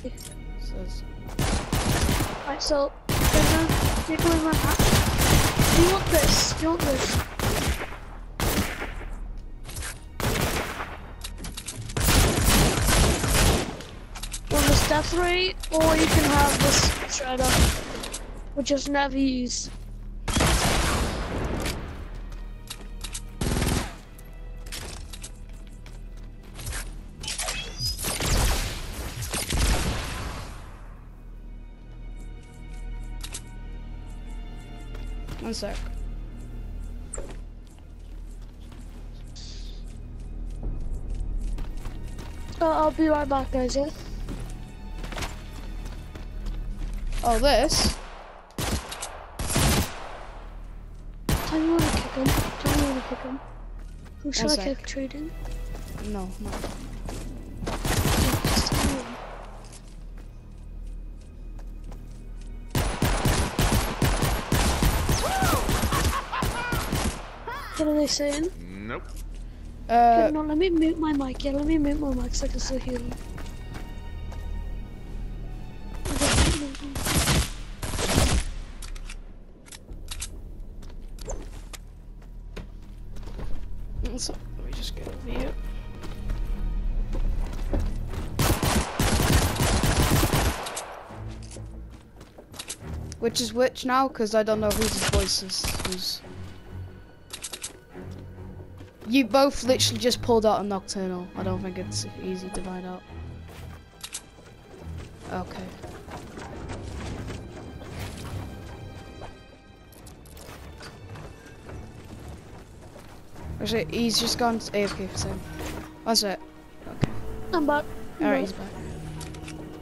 Says, Right, so there's a take away my hat. Do you want this? Do you want this? Want this death ray, or you can have this shredder, which is never used. One sec. Uh, I'll be right back, guys. Yeah. Oh, this? Tell me when to kick him. Tell me when to kick him. Who should One I sec. kick trading? No, no. What are they saying? Nope. Uh, no, let me mute my mic. Yeah, let me mute my mic so I can still hear you. so, let me just get over here. Which is which now? Because I don't know whose voice is whose. You both literally just pulled out a nocturnal. I don't think it's easy to find out. Okay. Actually, he's just gone to AFK for second. That's it. Okay. I'm back. Alright, he's back.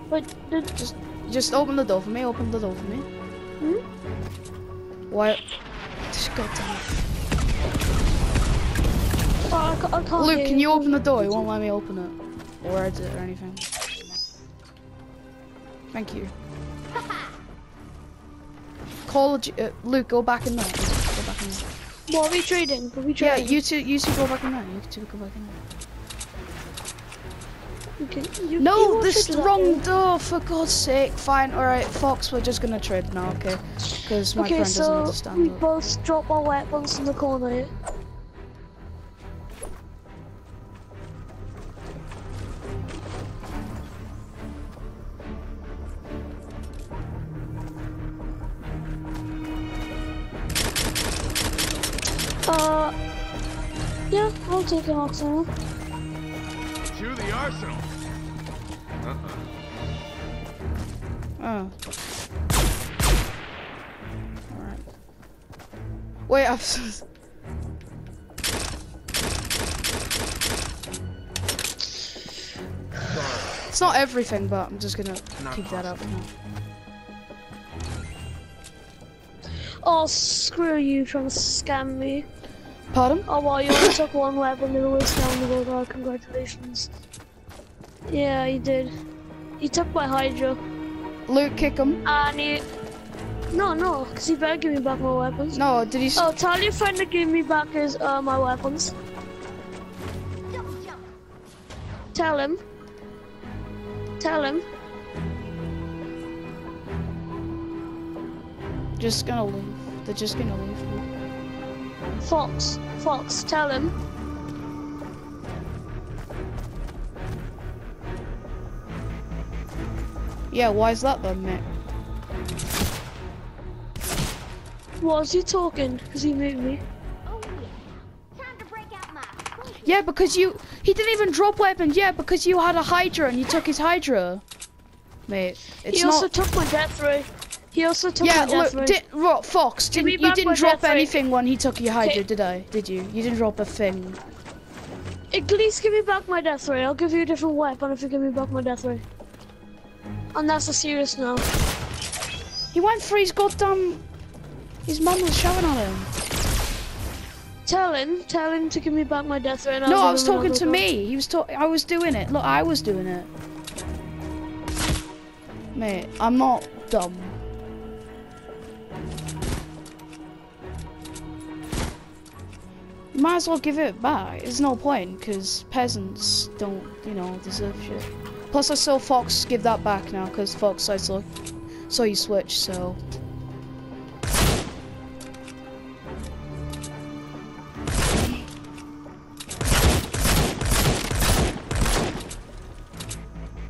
Wait, did, Just, just open the door for me. Open the door for me. hmm? Why? Just damn it. I, ca- I can't Luke, can you open the door? He won't let me open it. Or edit or anything. Thank you. Call uh, Luke, go back in there. Go back in there. What are we trading? Are we Yeah, trading? you two, you two go back in there. You two go back in there. You can, you, you No, want this to is the that wrong door. For God's sake. Fine. All right, Fox. We're just gonna trade now, okay? Because my okay, friend doesn't so we it. both drop our weapons in the corner Uh, yeah, I'll take an arsenal. To the arsenal. Uh-uh. Oh. Alright. Wait, I've. s- It's not everything, but I'm just gonna Not keep that up. now. Oh, screw you trying to scam me. Pardon? Oh, well, you only took one weapon the way down the road. Oh, congratulations. Yeah, he did. He took my Hydra. Luke, kick him. And he... No, no, because he better give me back my weapons. No, did he? Oh, tell your friend to give me back his, uh, my weapons. Tell him. Tell him. Just gonna leave. They're just gonna leave. Fox. Fox, tell him. Yeah, why is that then, mate? Was he talking? Because he moved me. Oh yeah. Time to break out my potion. Yeah, because you. He didn't even drop weapons. Yeah, because you had a Hydra and you took his Hydra. Mate, it's he not. also took my death ray. He also took Yeah, my look, ray. did, Ro- Fox, didn't, you didn't drop anything when he took your Hydra, did I? Did you? You didn't drop a thing. At least give me back my death ray. I'll give you a different weapon if you give me back my death ray. And that's a serious no. He went for his goddamn. His mum was shouting at him. Tell him, tell him to give me back my death ray. No, I was talking to gun. me. He was talking. I was doing it. Look, I was doing it. Mate, I'm not dumb. Might as well give it back. There's no point, because peasants don't, you know, deserve shit. Plus, I saw Fox give that back now because Fox I saw saw you switch. So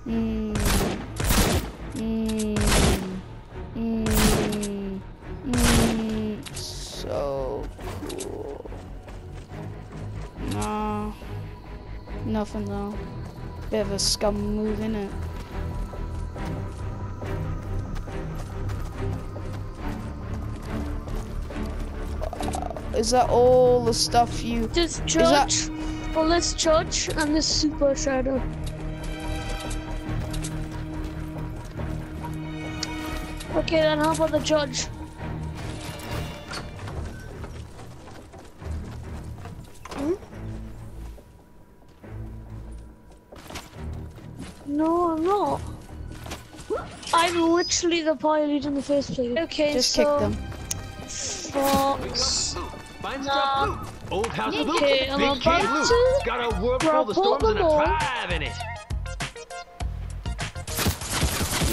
Mm. Mm. Mm. Nothing though. Bit of a scum move, innit? Is that all the stuff you... This judge, well, this judge and this super shadow. Okay, then how about the judge? No, I'm not. I'm literally the pilot in the first place. Okay, Just so kick them. Fox. Find Nah. stuff. Old house of loot. Okay, I'm Big cave about loot. to Got a world full of report storms and a them tribe in it.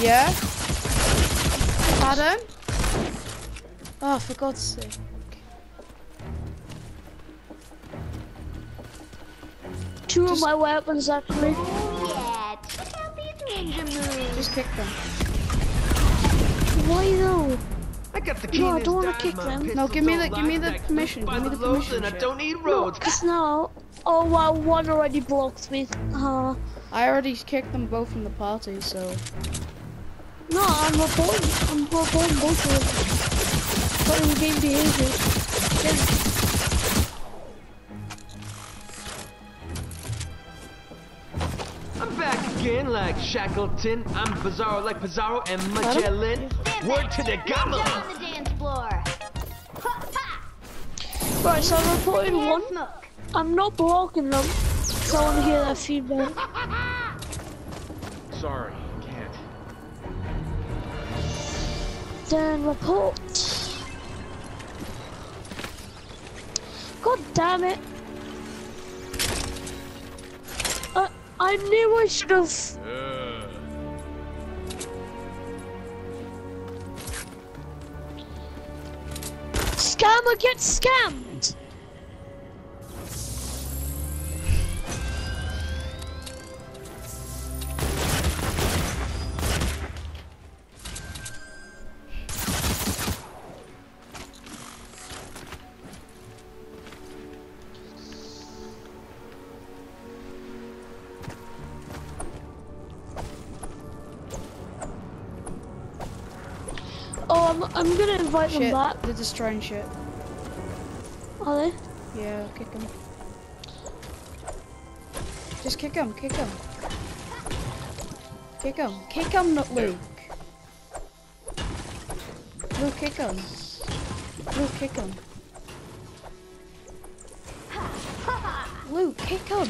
Yeah? Adam? Oh, for God's sake. Two of my weapons actually. Ninja moves. Just kick them. Why though? I got the No, I don't wanna kick them. No, give me the- give me the permission, give me the the permission, And I don't need No, roads. cause now. Oh wow, one already blocked me. Uh, I already kicked them both from the party, so... no, I'm reporting. I'm reporting both of them. For in-game behavior. Yeah. Back like Shackleton. I'm Bizarro like Pizarro and Magellan. Word to the Ninja on the dance floor. Ha, ha. Right, so I'm reporting one. smoke. I'm not blocking them. So I want to hear that feedback. Sorry, can't. Then report. God damn it. I knew I should have. Uh, Scammer gets scammed. Oh, I'm, I'm gonna invite Shit, them back. they're destroying shit. Are they? Yeah, kick them. Just kick them, kick them. Kick them, kick him, not Luke. Luke, kick them. Luke, kick them. Luke, kick them.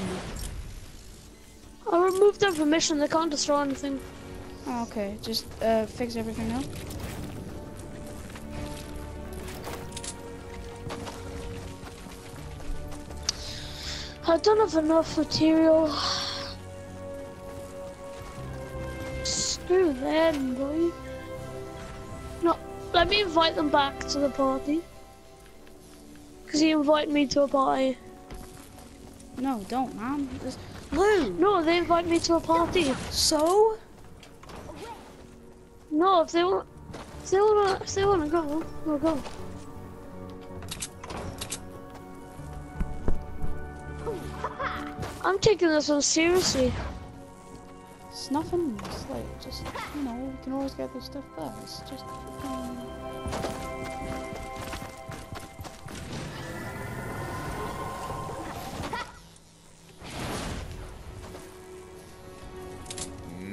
I removed their permission. They can't destroy anything. Oh, okay, just uh, fix everything now. I don't have enough material. Screw them, boy. No, let me invite them back to the party. Because he invited me to a party. No, don't, man. Just... Luke! No, they invite me to a party. So? No, if they want, if they want to, if they want to go, we'll go. I'm taking this one seriously. It's nothing. It's like just you know you can always get this stuff back. It's just. Um...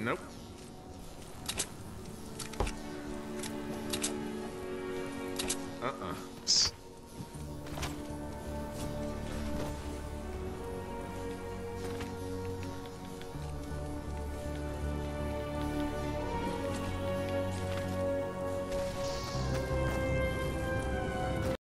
Nope. Uh-uh.